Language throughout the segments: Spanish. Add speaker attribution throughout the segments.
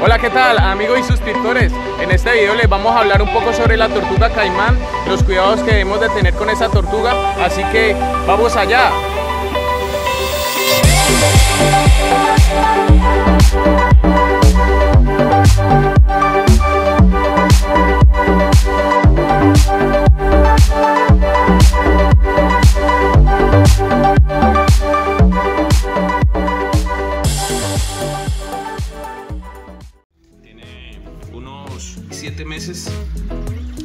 Speaker 1: Hola, ¿qué tal amigos y suscriptores? En este video les vamos a hablar un poco sobre la tortuga caimán, los cuidados que debemos de tener con esa tortuga, así que vamos allá.
Speaker 2: Meses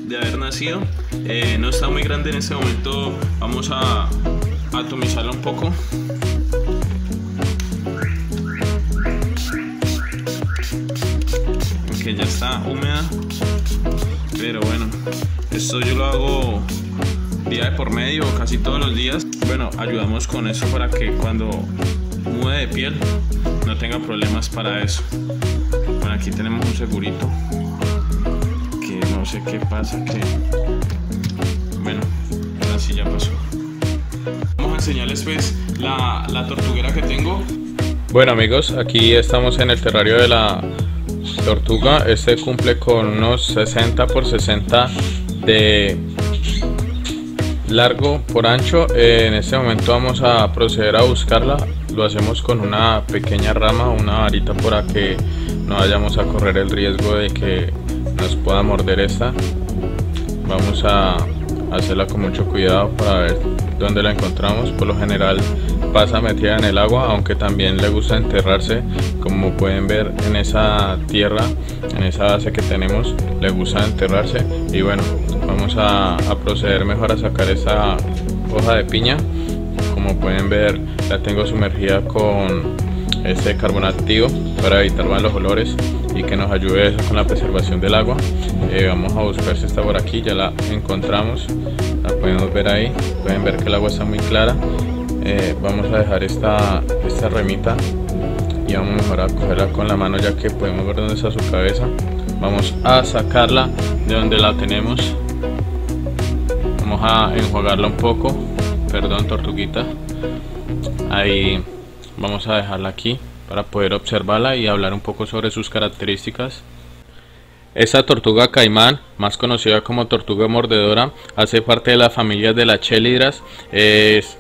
Speaker 2: de haber nacido. Eh, no está muy grande en este momento. Vamos a atomizarla un poco. Que ya está húmeda. Pero bueno, esto yo lo hago día de por medio, casi todos los días. Bueno, ayudamos con eso para que cuando mude de piel no tenga problemas para eso. Bueno, aquí tenemos un segurito no sé qué pasa, que... Bueno, así ya pasó. Vamos a enseñarles pues la, la tortuguera que tengo.
Speaker 1: Bueno amigos, aquí estamos en el terrario de la tortuga. Este cumple con unos 60 por 60 de largo por ancho. en este momento vamos a proceder a buscarla. Lo hacemos con una pequeña rama, una varita para que no vayamos a correr el riesgo de que nos pueda morder esta. Vamos a hacerla con mucho cuidado para ver dónde la encontramos. Por lo general pasa metida en el agua aunque también le gusta enterrarse. Como pueden ver en esa tierra en esa base que tenemos le gusta enterrarse. Y bueno vamos a, a proceder mejor a sacar esa hoja de piña. Como pueden ver la tengo sumergida con este carbonato activo para evitar malos olores y que nos ayude con la preservación del agua. Eh, vamos a buscar si está por aquí ya la encontramos la podemos ver ahí. Pueden ver que el agua está muy clara. Eh, vamos a dejar esta, esta remita y vamos mejor a cogerla con la mano ya que podemos ver dónde está su cabeza. Vamos a sacarla de donde la tenemos. Vamos a enjuagarla un poco. Perdón tortuguita. Ahí vamos a dejarla aquí para poder observarla y hablar un poco sobre sus características. Esta tortuga caimán, más conocida como tortuga mordedora, hace parte de la familia de las chelidras, es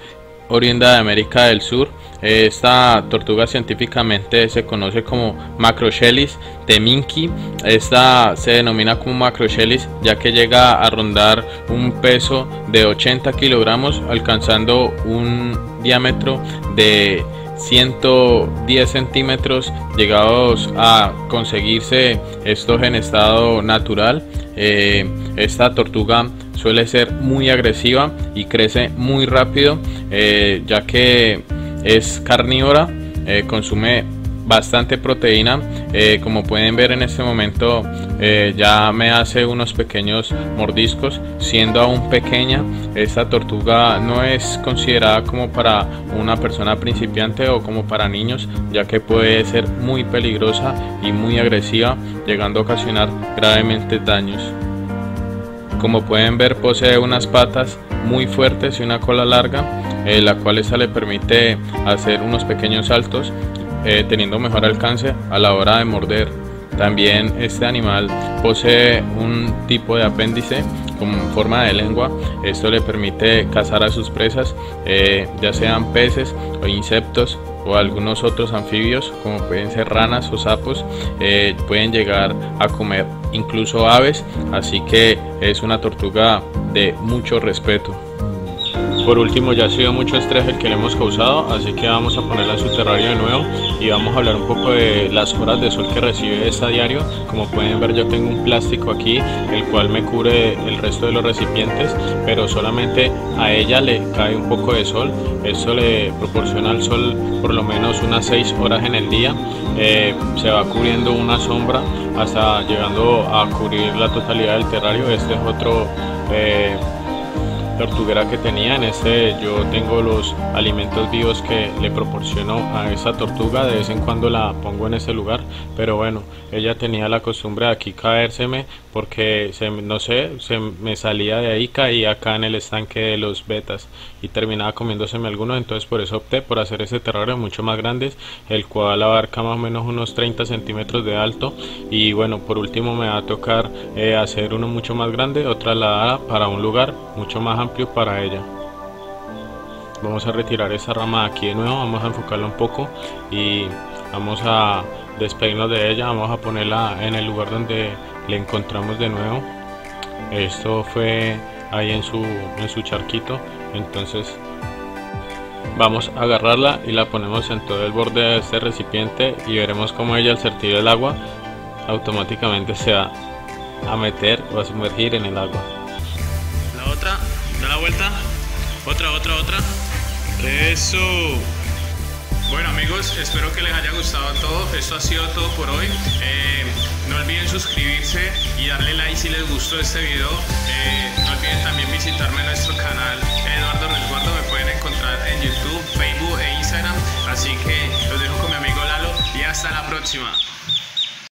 Speaker 1: oriunda de América del Sur. Esta tortuga científicamente se conoce como Macrochelys teminki. Esta se denomina como Macrochelys ya que llega a rondar un peso de 80 kilogramos, alcanzando un diámetro de 110 centímetros llegados a conseguirse estos en estado natural. Eh, esta tortuga suele ser muy agresiva y crece muy rápido eh, ya que es carnívora eh, consume bastante proteína. Eh, como pueden ver en este momento eh, ya me hace unos pequeños mordiscos siendo aún pequeña. Esta tortuga no es considerada como para una persona principiante o como para niños ya que puede ser muy peligrosa y muy agresiva llegando a ocasionar gravemente daños. Como pueden ver posee unas patas muy fuertes y una cola larga eh, la cual esta le permite hacer unos pequeños saltos eh, teniendo mejor alcance a la hora de morder. También este animal posee un tipo de apéndice con forma de lengua. Esto le permite cazar a sus presas, eh, ya sean peces o insectos o algunos otros anfibios como pueden ser ranas o sapos. Eh, pueden llegar a comer incluso aves, así que es una tortuga de mucho respeto. Por último, ya ha sido mucho estrés el que le hemos causado, así que vamos a ponerla en su terrario de nuevo y vamos a hablar un poco de las horas de sol que recibe esta diario. Como pueden ver, yo tengo un plástico aquí, el cual me cubre el resto de los recipientes, pero solamente a ella le cae un poco de sol. Esto le proporciona al sol por lo menos unas 6 horas en el día. Eh, se va cubriendo una sombra hasta llegando a cubrir la totalidad del terrario. Este es otro... Eh, tortuguera que tenía. En este yo tengo los alimentos vivos que le proporciono a esa tortuga. De vez en cuando la pongo en ese lugar. Pero bueno, ella tenía la costumbre de aquí caérseme porque se, no sé, se me salía de ahí, caía acá en el estanque de los betas y terminaba comiéndoseme algunos. Entonces por eso opté por hacer ese terrario mucho más grande, el cual abarca más o menos unos 30 centímetros de alto. Y bueno, por último me va a tocar eh, hacer uno mucho más grande o trasladar para un lugar mucho más amplio para ella. Vamos a retirar esa rama aquí de nuevo vamos a enfocarla un poco y vamos a despedirnos de ella vamos a ponerla en el lugar donde le encontramos de nuevo. Esto fue ahí en su en su charquito entonces vamos a agarrarla y la ponemos en todo el borde de este recipiente y veremos como ella al sentir el agua automáticamente se va a meter o a sumergir en el agua.
Speaker 2: La otra vuelta otra otra otra eso bueno amigos, espero que les haya gustado todo. Esto ha sido todo por hoy. Eh, no olviden suscribirse y darle like si les gustó este video. Eh, no olviden también visitarme en nuestro canal Eduardo Resguardo. Me pueden encontrar en YouTube, Facebook e Instagram. Así que los dejo con mi amigo Lalo y hasta la próxima.